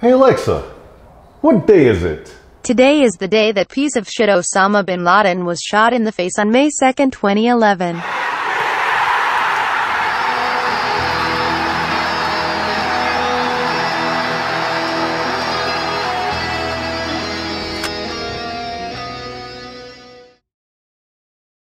Hey Alexa, what day is it? Today is the day that piece of shit Osama bin Laden was shot in the face on May 2, 2011.